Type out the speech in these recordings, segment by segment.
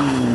Wow.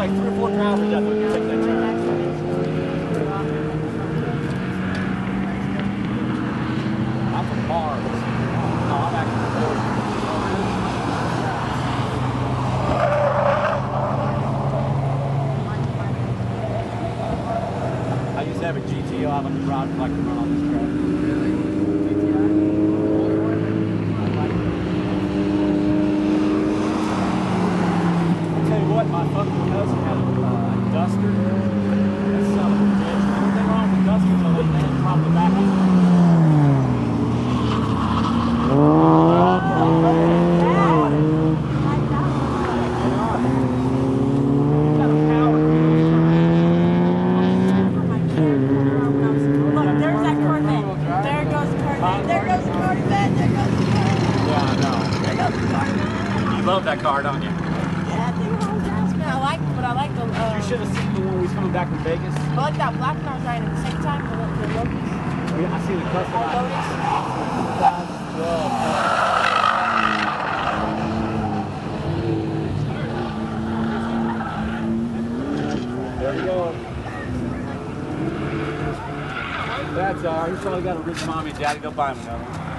like three or four drivers that take that turn. I I used to have a GTO I like a. run I like that black cars riding at the same time, the, the Lotus. Oh, yeah, I see the custom. The Lotus. That's good. That's all. He's probably got a rich mommy and daddy. Go buy him another one.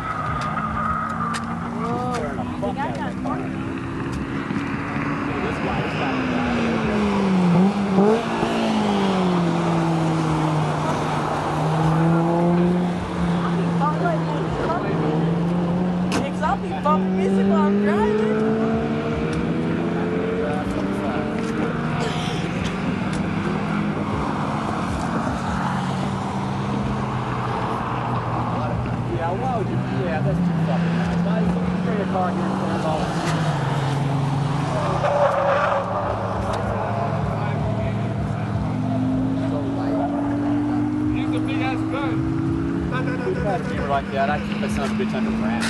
If you were like that, I keep my son a bit under wraps.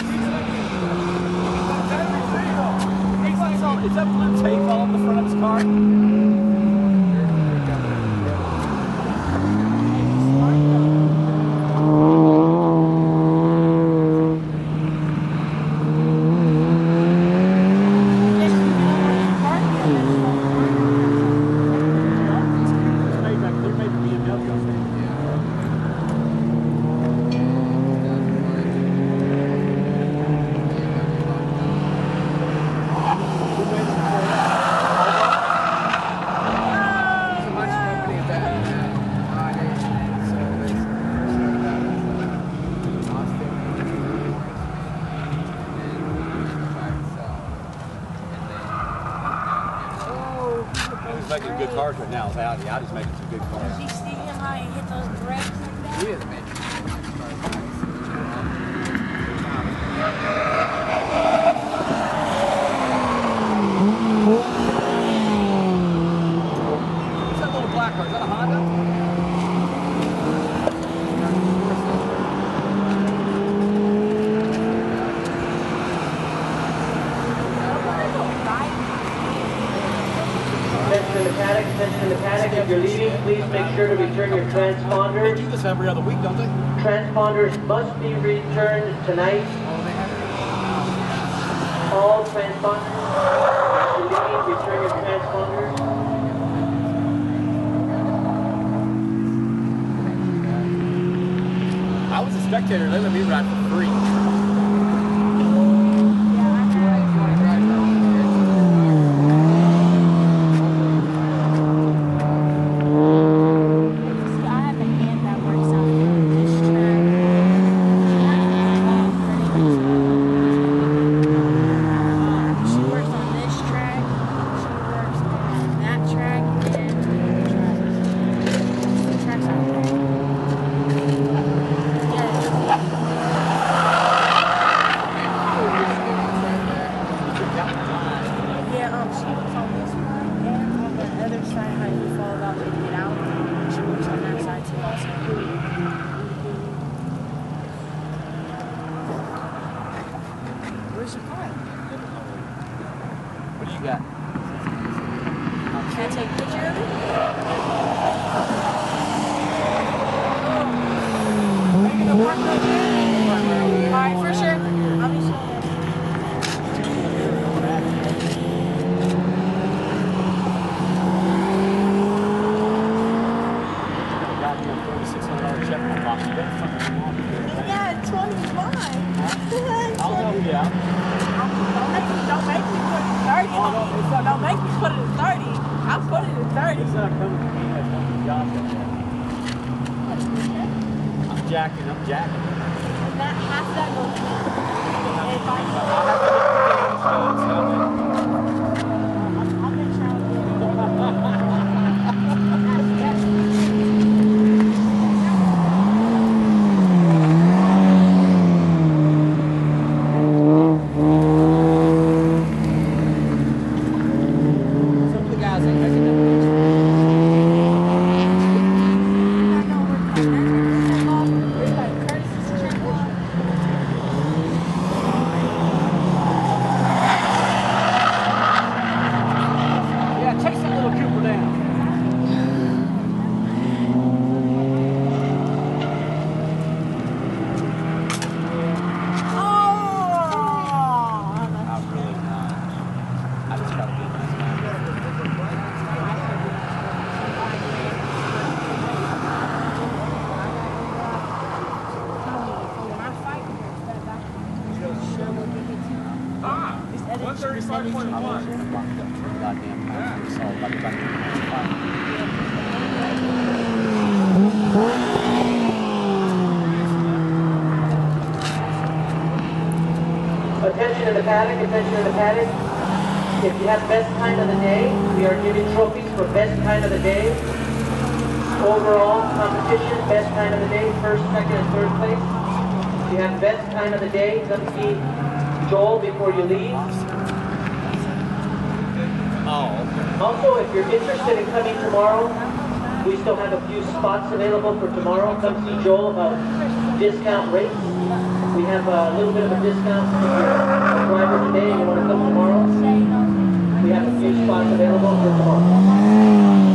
It's up blue tape all over the front of his car. With Audi. Audi's making some good cars. Did you see him how he hit those brakes like that? He is amazing. What's that little black car? Is that a Honda? Attention mechanic, attention mechanic, if you're leaving, please make sure to return your They transponders. do this every other week, don't they? Transponders must be returned tonight. All transponders, you're return your transponders. I was a spectator. They let me ride for free. See, I have a aunt that works on this track. She works on this track. She works on that track and the tracks out there. Yeah. Yeah, um, she works on this one and on the other side, how you fall out and get out. She works on that side too also. Where's your car? What do you got? Can I take a picture of it? Alright, for sure. I'll be sure. Goddamn $4,600 check in my pocket. You better fucking come on. Yeah, 20 mine. I'll help you out. Don't make me, don't make me put it in 30. Oh, no, it's not Don't make me put it in 30. I'll put it in 30. It's not coming to me. It's coming to Josh. I'm jacking. I'm jacking. And that half that goes to me. Attention to the paddock, attention to the paddock. If you have best time of the day, we are giving trophies for best time of the day. Overall competition, best time of the day, first, second, and third place. If you have best time of the day, come see Joel before you leave. Also, if you're interested in coming tomorrow, we still have a few spots available for tomorrow. Come see Joel about discount rates. We have a little bit of a discount if you're a driver today and you want to come tomorrow. We have a few spots available for tomorrow.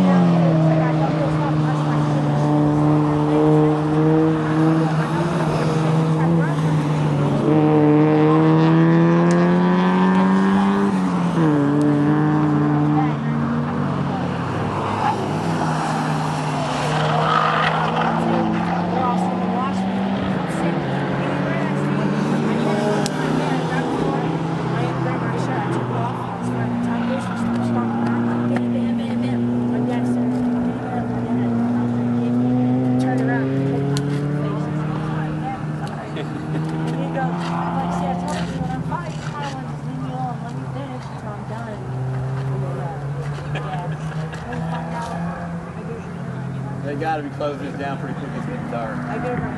got to be closing this down pretty quick. It's getting dark. I get over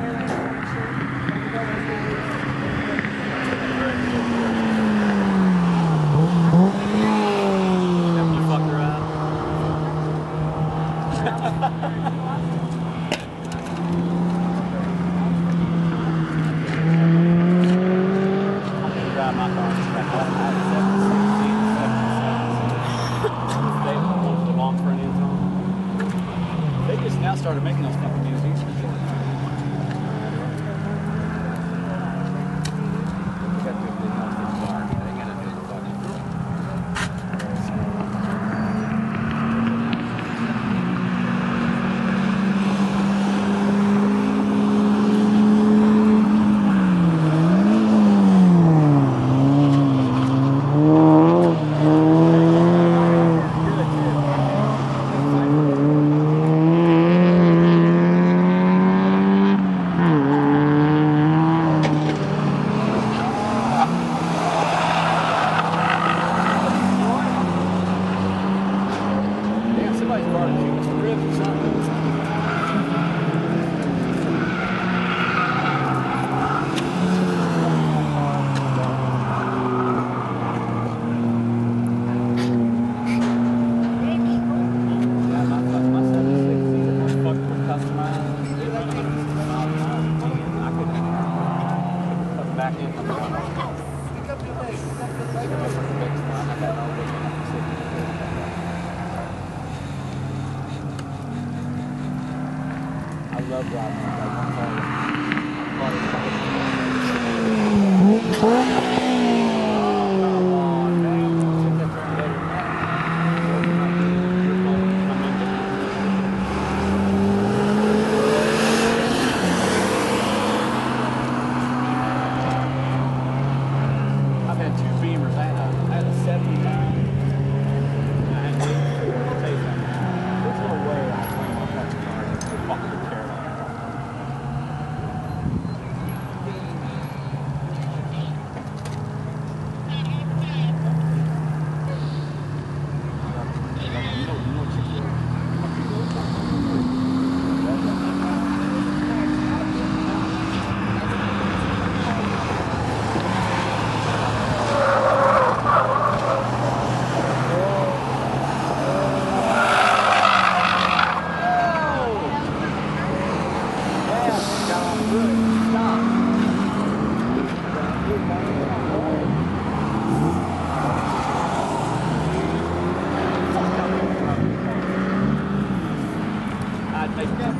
here.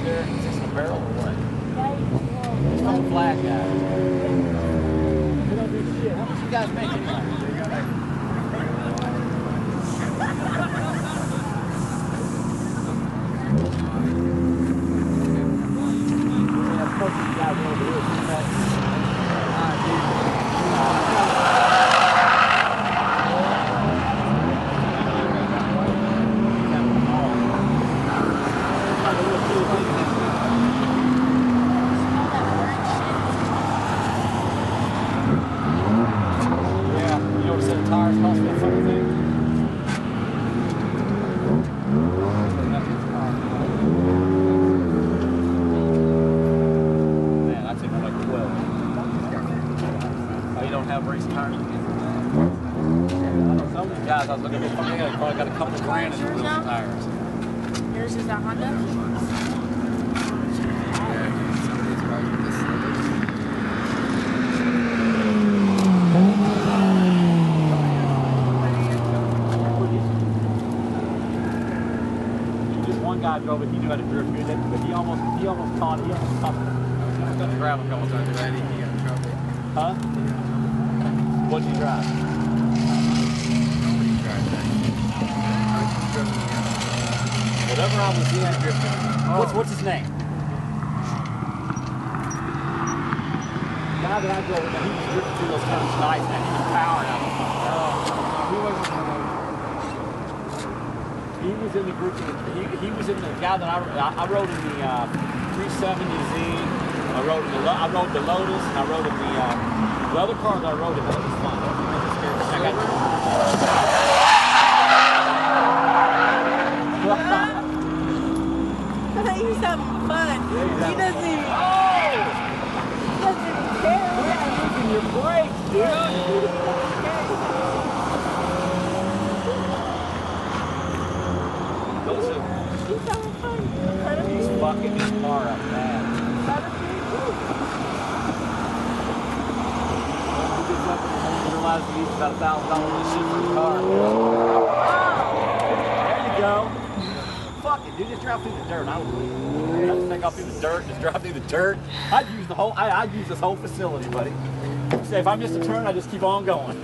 up there? Is this a barrel or what? It's called flat guy. How much you guys make anyway? Yeah, of course you guys know that Honda? one guy drove it. He knew how to drift it, but he almost he almost caught. He What's what's? The guy that I drove with, he was drifting through those turns nice, and he was powering up. He wasn't one of He was in the group. He, he was in the guy that I I, I rode in the uh, 370Z. I rode in the I rode the Lotus. And I rode in the um, the other car that I rode in. That was fun. I got. He's having fun. he's he having doesn't even, Oh! he doesn't even care. Quit using your brakes, dude. Those are, He's his car up a thousand dollars his car. There you go. Fuck it, dude. Just drive through the dirt. I would I just take off through the dirt, just drive through the dirt. I'd use the whole. I, I'd use this whole facility, buddy. Say if I miss a turn, I just keep on going.